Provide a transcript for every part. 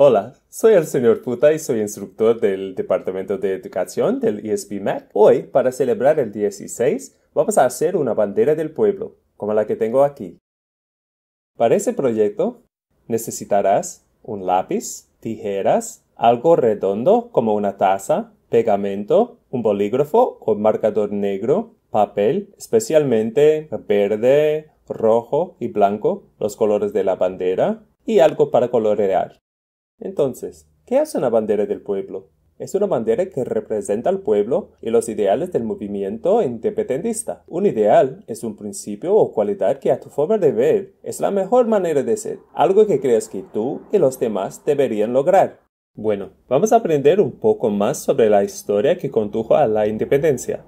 Hola, soy el señor Puta y soy instructor del Departamento de Educación del ESP MAC. Hoy, para celebrar el 16, vamos a hacer una bandera del pueblo, como la que tengo aquí. Para ese proyecto, necesitarás un lápiz, tijeras, algo redondo como una taza, pegamento, un bolígrafo o marcador negro, papel, especialmente verde, rojo y blanco, los colores de la bandera, y algo para colorear. Entonces, ¿qué hace una bandera del pueblo? Es una bandera que representa al pueblo y los ideales del movimiento independentista. Un ideal es un principio o cualidad que a tu forma de ver es la mejor manera de ser, algo que creas que tú y los demás deberían lograr. Bueno, vamos a aprender un poco más sobre la historia que condujo a la independencia.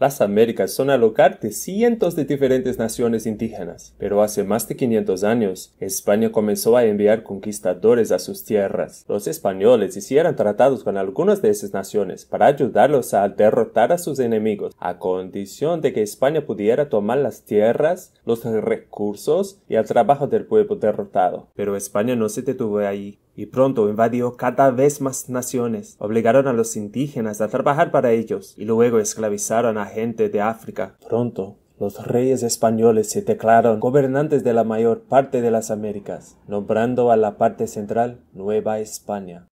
Las Américas son el hogar de cientos de diferentes naciones indígenas, pero hace más de 500 años, España comenzó a enviar conquistadores a sus tierras. Los españoles hicieron tratados con algunas de esas naciones para ayudarlos a derrotar a sus enemigos, a condición de que España pudiera tomar las tierras, los recursos y el trabajo del pueblo derrotado. Pero España no se detuvo ahí y pronto invadió cada vez más naciones, obligaron a los indígenas a trabajar para ellos y luego esclavizaron a gente de África. Pronto los reyes españoles se declararon gobernantes de la mayor parte de las Américas, nombrando a la parte central Nueva España.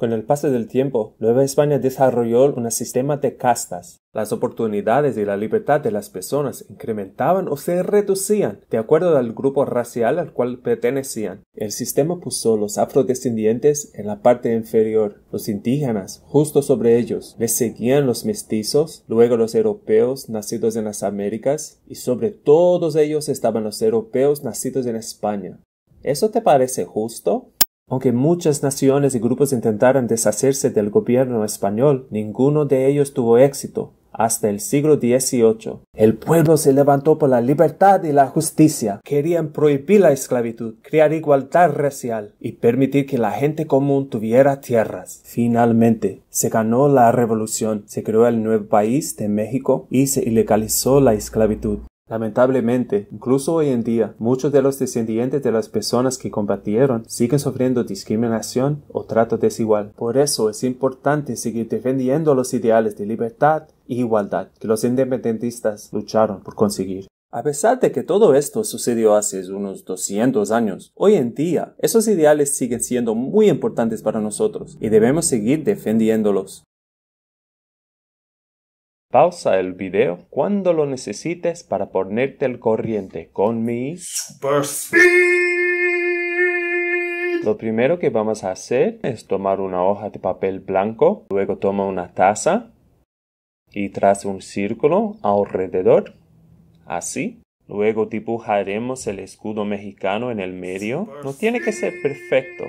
Con el paso del tiempo, Nueva España desarrolló un sistema de castas. Las oportunidades y la libertad de las personas incrementaban o se reducían de acuerdo al grupo racial al cual pertenecían. El sistema puso los afrodescendientes en la parte inferior, los indígenas justo sobre ellos, les seguían los mestizos, luego los europeos nacidos en las Américas y sobre todos ellos estaban los europeos nacidos en España. ¿Eso te parece justo? Aunque muchas naciones y grupos intentaron deshacerse del gobierno español, ninguno de ellos tuvo éxito. Hasta el siglo XVIII, el pueblo se levantó por la libertad y la justicia. Querían prohibir la esclavitud, crear igualdad racial y permitir que la gente común tuviera tierras. Finalmente, se ganó la revolución, se creó el nuevo país de México y se ilegalizó la esclavitud. Lamentablemente, incluso hoy en día, muchos de los descendientes de las personas que combatieron siguen sufriendo discriminación o trato desigual. Por eso es importante seguir defendiendo los ideales de libertad e igualdad que los independentistas lucharon por conseguir. A pesar de que todo esto sucedió hace unos 200 años, hoy en día esos ideales siguen siendo muy importantes para nosotros y debemos seguir defendiéndolos. Pausa el video cuando lo necesites para ponerte al corriente con mi Super Speed. Lo primero que vamos a hacer es tomar una hoja de papel blanco, luego toma una taza y traza un círculo alrededor, así. Luego dibujaremos el escudo mexicano en el medio. No tiene que ser perfecto,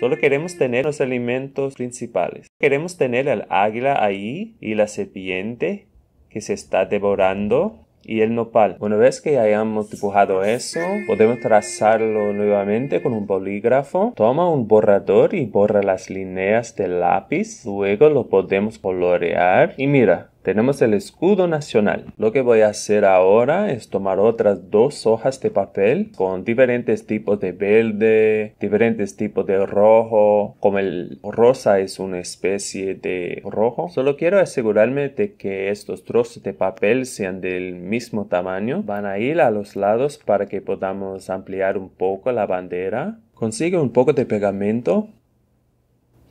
Solo queremos tener los alimentos principales. Queremos tener el águila ahí y la serpiente que se está devorando y el nopal. Una vez que hayamos dibujado eso, podemos trazarlo nuevamente con un bolígrafo. Toma un borrador y borra las líneas del lápiz. Luego lo podemos colorear. Y mira, tenemos el escudo nacional. Lo que voy a hacer ahora es tomar otras dos hojas de papel con diferentes tipos de verde, diferentes tipos de rojo, como el rosa es una especie de rojo. Solo quiero asegurarme de que estos trozos de papel sean del mismo tamaño. Van a ir a los lados para que podamos ampliar un poco la bandera. Consigue un poco de pegamento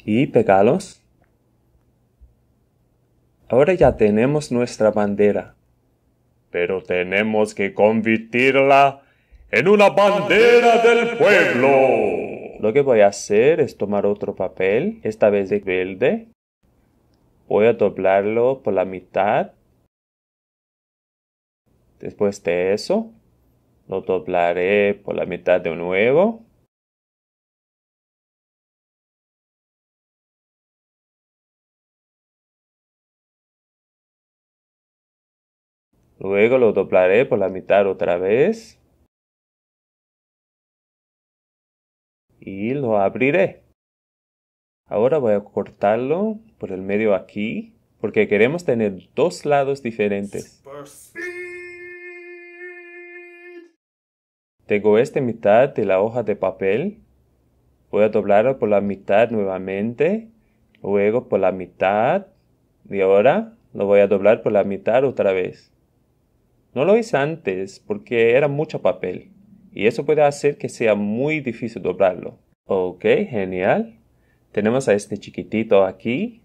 y pegalos. Ahora ya tenemos nuestra bandera. Pero tenemos que convertirla en una bandera del pueblo. Lo que voy a hacer es tomar otro papel, esta vez de verde. Voy a doblarlo por la mitad. Después de eso, lo doblaré por la mitad de nuevo. Luego lo doblaré por la mitad otra vez. Y lo abriré. Ahora voy a cortarlo por el medio aquí, porque queremos tener dos lados diferentes. Tengo esta mitad de la hoja de papel Voy a doblarlo por la mitad nuevamente, luego por la mitad y ahora lo voy a doblar por la mitad otra vez. No lo hice antes porque era mucho papel y eso puede hacer que sea muy difícil doblarlo. Ok, genial. Tenemos a este chiquitito aquí.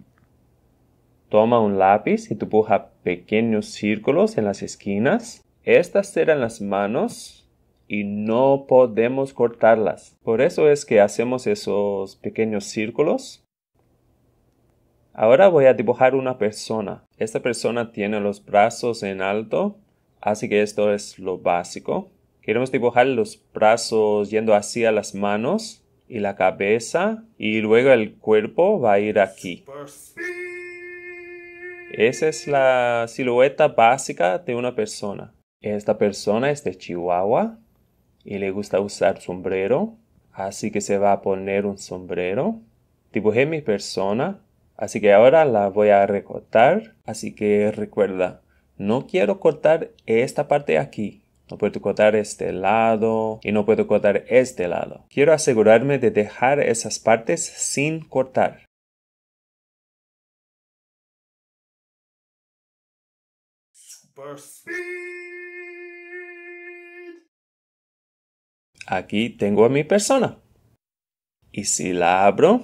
Toma un lápiz y dibuja pequeños círculos en las esquinas. Estas serán las manos y no podemos cortarlas. Por eso es que hacemos esos pequeños círculos. Ahora voy a dibujar una persona. Esta persona tiene los brazos en alto, así que esto es lo básico. Queremos dibujar los brazos yendo hacia las manos y la cabeza y luego el cuerpo va a ir aquí. Esa es la silueta básica de una persona. Esta persona es de Chihuahua y le gusta usar sombrero, así que se va a poner un sombrero. Dibujé mi persona, así que ahora la voy a recortar, así que recuerda, no quiero cortar esta parte aquí, no puedo cortar este lado y no puedo cortar este lado. Quiero asegurarme de dejar esas partes sin cortar. Aquí tengo a mi persona. Y si la abro,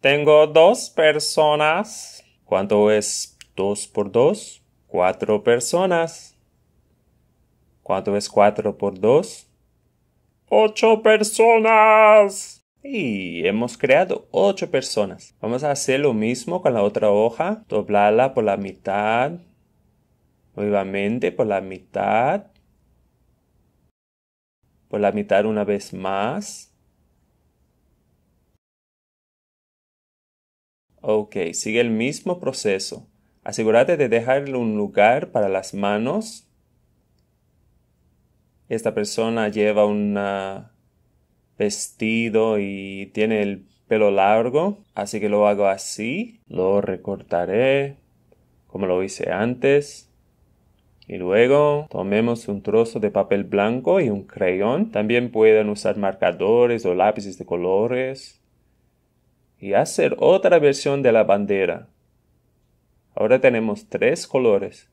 tengo dos personas. ¿Cuánto es dos por dos? Cuatro personas. ¿Cuánto es 4 por 2? ¡Ocho personas! Y hemos creado ocho personas. Vamos a hacer lo mismo con la otra hoja. Doblarla por la mitad. Nuevamente por la mitad. Por la mitad una vez más. Ok, sigue el mismo proceso. Asegúrate de dejarle un lugar para las manos esta persona lleva un vestido y tiene el pelo largo, así que lo hago así, lo recortaré como lo hice antes. Y luego tomemos un trozo de papel blanco y un crayón. También pueden usar marcadores o lápices de colores. Y hacer otra versión de la bandera. Ahora tenemos tres colores.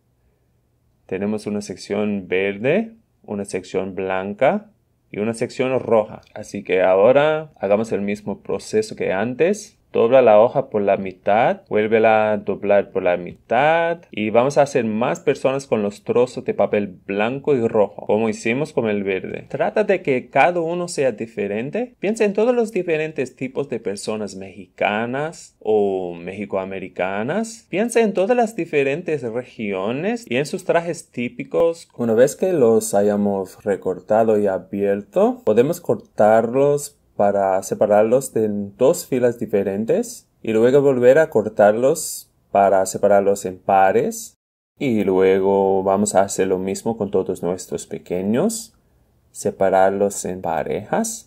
Tenemos una sección verde, una sección blanca y una sección roja. Así que ahora hagamos el mismo proceso que antes dobla la hoja por la mitad, vuélvela a doblar por la mitad y vamos a hacer más personas con los trozos de papel blanco y rojo, como hicimos con el verde. Trata de que cada uno sea diferente. Piensa en todos los diferentes tipos de personas mexicanas o mexicoamericanas. Piensa en todas las diferentes regiones y en sus trajes típicos. Una vez que los hayamos recortado y abierto, podemos cortarlos para separarlos en dos filas diferentes y luego volver a cortarlos para separarlos en pares y luego vamos a hacer lo mismo con todos nuestros pequeños separarlos en parejas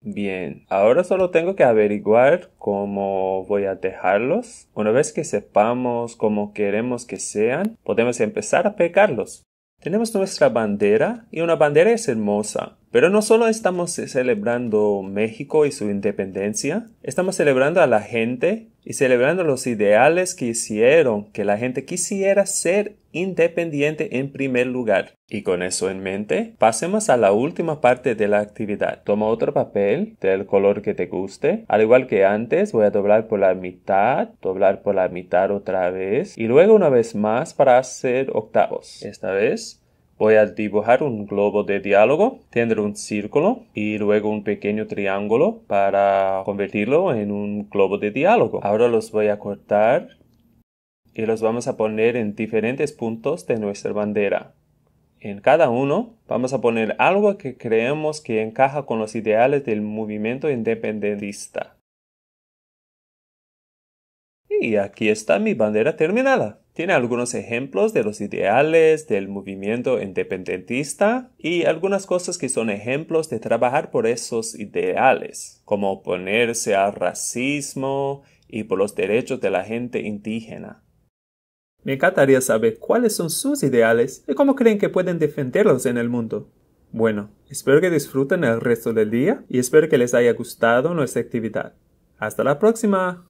Bien, ahora solo tengo que averiguar cómo voy a dejarlos. Una vez que sepamos cómo queremos que sean, podemos empezar a pegarlos. Tenemos nuestra bandera y una bandera es hermosa. Pero no solo estamos celebrando México y su independencia, estamos celebrando a la gente y celebrando los ideales que hicieron que la gente quisiera ser independiente en primer lugar. Y con eso en mente, pasemos a la última parte de la actividad. Toma otro papel del color que te guste. Al igual que antes, voy a doblar por la mitad, doblar por la mitad otra vez y luego una vez más para hacer octavos. Esta vez Voy a dibujar un globo de diálogo, tendré un círculo y luego un pequeño triángulo para convertirlo en un globo de diálogo. Ahora los voy a cortar y los vamos a poner en diferentes puntos de nuestra bandera. En cada uno vamos a poner algo que creemos que encaja con los ideales del movimiento independentista. Y aquí está mi bandera terminada. Tiene algunos ejemplos de los ideales del movimiento independentista y algunas cosas que son ejemplos de trabajar por esos ideales, como oponerse al racismo y por los derechos de la gente indígena. Me encantaría saber cuáles son sus ideales y cómo creen que pueden defenderlos en el mundo. Bueno, espero que disfruten el resto del día y espero que les haya gustado nuestra actividad. Hasta la próxima.